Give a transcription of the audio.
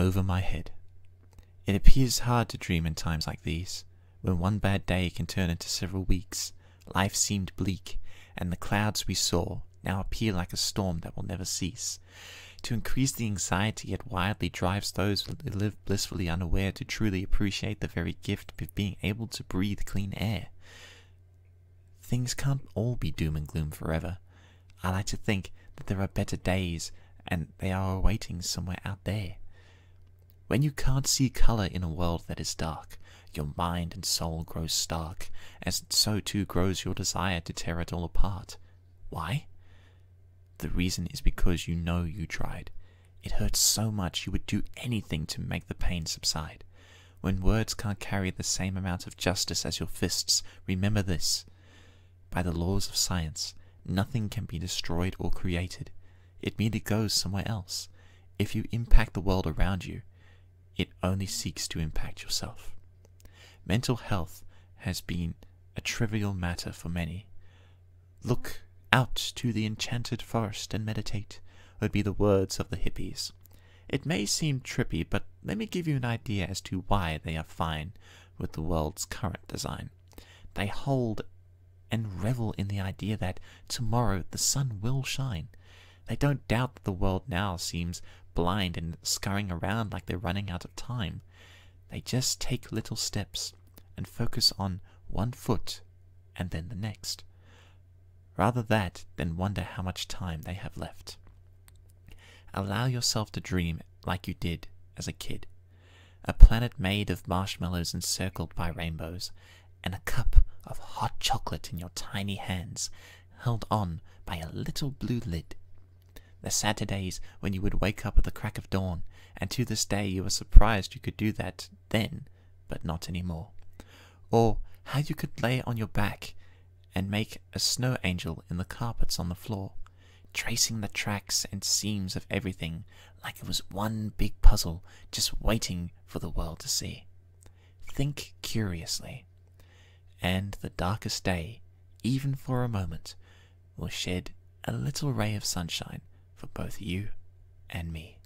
over my head. It appears hard to dream in times like these, when one bad day can turn into several weeks. Life seemed bleak, and the clouds we saw now appear like a storm that will never cease. To increase the anxiety it wildly drives those who live blissfully unaware to truly appreciate the very gift of being able to breathe clean air. Things can't all be doom and gloom forever. I like to think that there are better days, and they are awaiting somewhere out there. When you can't see color in a world that is dark, your mind and soul grow stark, as so too grows your desire to tear it all apart. Why? The reason is because you know you tried. It hurts so much you would do anything to make the pain subside. When words can't carry the same amount of justice as your fists, remember this. By the laws of science, nothing can be destroyed or created. It merely goes somewhere else. If you impact the world around you, it only seeks to impact yourself. Mental health has been a trivial matter for many. Look out to the enchanted forest and meditate, would be the words of the hippies. It may seem trippy, but let me give you an idea as to why they are fine with the world's current design. They hold and revel in the idea that tomorrow the sun will shine. They don't doubt that the world now seems blind and scurrying around like they're running out of time. They just take little steps and focus on one foot and then the next. Rather that than wonder how much time they have left. Allow yourself to dream like you did as a kid. A planet made of marshmallows encircled by rainbows, and a cup of hot chocolate in your tiny hands, held on by a little blue lid. The Saturdays when you would wake up at the crack of dawn, and to this day you are surprised you could do that then, but not anymore. Or how you could lay on your back and make a snow angel in the carpets on the floor, tracing the tracks and seams of everything like it was one big puzzle just waiting for the world to see. Think curiously, and the darkest day, even for a moment, will shed a little ray of sunshine for both you and me.